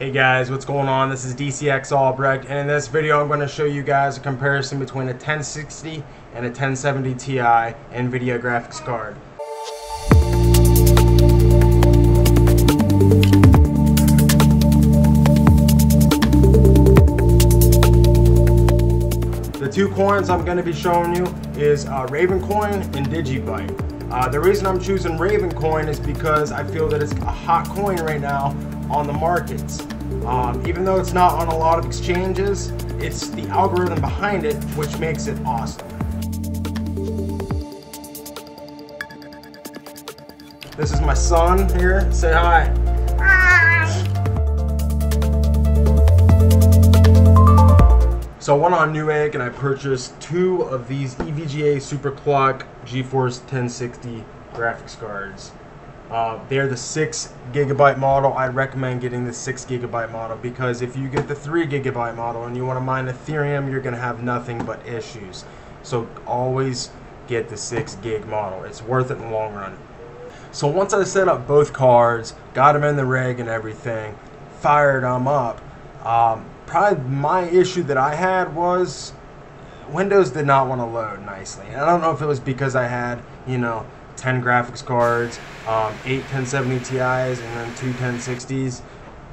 Hey guys, what's going on? This is DCX Albrecht, and in this video I'm going to show you guys a comparison between a 1060 and a 1070 Ti NVIDIA graphics card. The two coins I'm going to be showing you is uh, Raven Coin and Digibyte. Uh, the reason I'm choosing Raven Coin is because I feel that it's a hot coin right now on the markets. Um, even though it's not on a lot of exchanges, it's the algorithm behind it which makes it awesome. This is my son here. Say hi. Hi. So I went on Newegg and I purchased two of these EVGA SuperClock GeForce 1060 graphics cards. Uh, they're the six gigabyte model. I recommend getting the six gigabyte model because if you get the three gigabyte model and you want to mine Ethereum, you're going to have nothing but issues. So always get the six gig model. It's worth it in the long run. So once I set up both cards, got them in the rig and everything, fired them up. Um, probably my issue that I had was Windows did not want to load nicely. And I don't know if it was because I had, you know, 10 graphics cards, um, 8 1070 Ti's, and then two 1060s.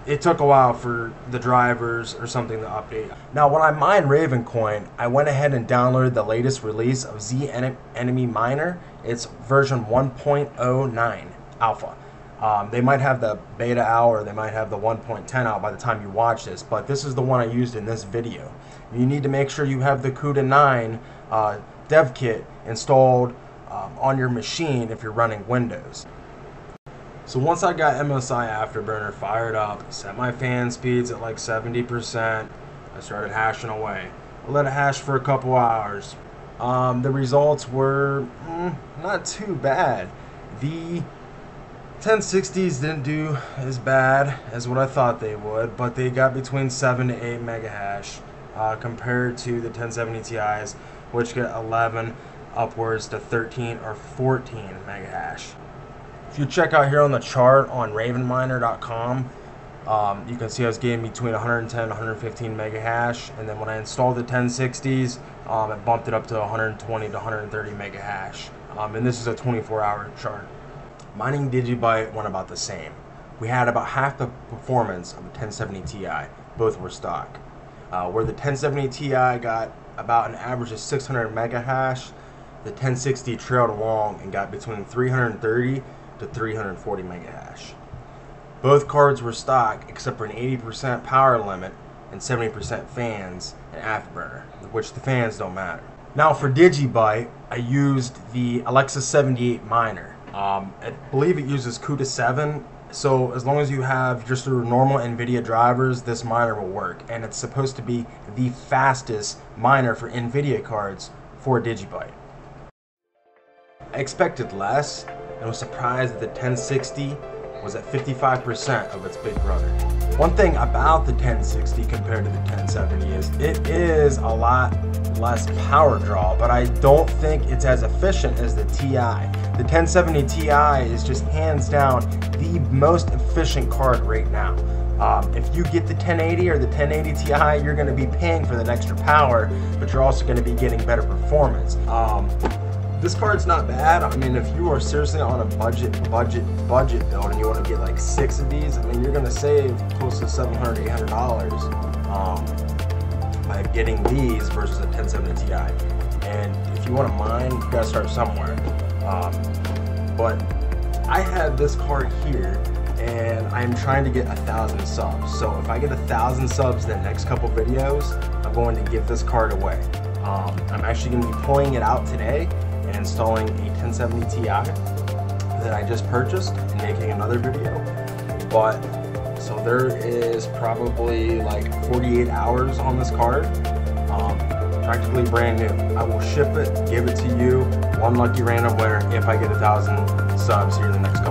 It took a while for the drivers or something to update. Now, when I mined Ravencoin, I went ahead and downloaded the latest release of Z Enemy Miner. It's version 1.09 alpha. Um, they might have the beta out or they might have the 1.10 out by the time you watch this, but this is the one I used in this video. You need to make sure you have the CUDA 9 uh, dev kit installed um, on your machine if you're running Windows. So once I got MSI Afterburner fired up, set my fan speeds at like 70%, I started hashing away. I let it hash for a couple hours. Um, the results were mm, not too bad. The 1060s didn't do as bad as what I thought they would, but they got between 7 to 8 mega hash uh, compared to the 1070 Ti's, which get 11 upwards to 13 or 14 mega hash. If you check out here on the chart on ravenminer.com, um, you can see I was getting between 110 and 115 mega hash, and then when I installed the 1060s, um, it bumped it up to 120 to 130 mega hash. Um, and this is a 24 hour chart. Mining Digibyte went about the same. We had about half the performance of a 1070 Ti. Both were stock. Uh, where the 1070 Ti got about an average of 600 mega hash, the 1060 trailed along and got between 330 to 340 mega hash. Both cards were stock except for an 80% power limit and 70% fans and afterburner, which the fans don't matter. Now for Digibyte, I used the Alexis 78 miner. Um, I believe it uses CUDA 7, so as long as you have just your normal NVIDIA drivers, this miner will work. And it's supposed to be the fastest miner for NVIDIA cards for Digibyte. I expected less and was surprised that the 1060 was at 55% of its big brother. One thing about the 1060 compared to the 1070 is it is a lot less power draw, but I don't think it's as efficient as the TI. The 1070 Ti is just hands down the most efficient card right now. Um, if you get the 1080 or the 1080 Ti, you're going to be paying for that extra power, but you're also going to be getting better performance. Um, this card's not bad. I mean, if you are seriously on a budget, budget, budget build and you want to get like six of these, I mean, you're going to save close to $700, $800 um, by getting these versus a 1070 Ti. And if you want to mine, you got to start somewhere. Um, but I have this card here and I'm trying to get a thousand subs. So if I get a thousand subs in the next couple videos, I'm going to give this card away. Um, I'm actually going to be pulling it out today and installing a 1070 Ti that I just purchased and making another video. But so there is probably like 48 hours on this card. Um, practically brand new. I will ship it, give it to you, one lucky random winner if I get a thousand subs here in the next